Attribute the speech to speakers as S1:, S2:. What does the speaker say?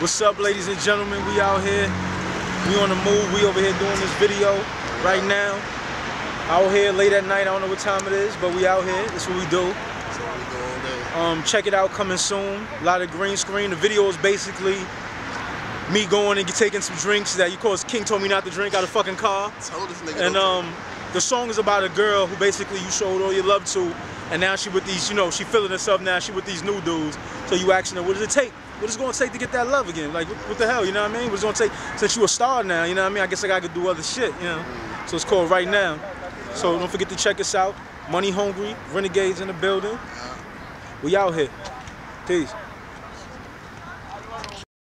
S1: What's up, ladies and gentlemen? We out here. We on the move. We over here doing this video right now. Out here late at night. I don't know what time it is, but we out here. That's what we do.
S2: That's we do all day.
S1: Um, check it out, coming soon. A lot of green screen. The video is basically me going and taking some drinks that, of course, King told me not to drink out of fucking car.
S2: Told this nigga
S1: And um, the song is about a girl who basically you showed all your love to, and now she with these, you know, she feeling herself now. She with these new dudes. So you asking her, what does it take? What is it gonna take to get that love again? Like, what, what the hell? You know what I mean? What's gonna take? Since you a star now, you know what I mean? I guess I gotta do other shit, you know. So it's called Right Now. So don't forget to check us out. Money Hungry, Renegades in the building. We out here. Peace.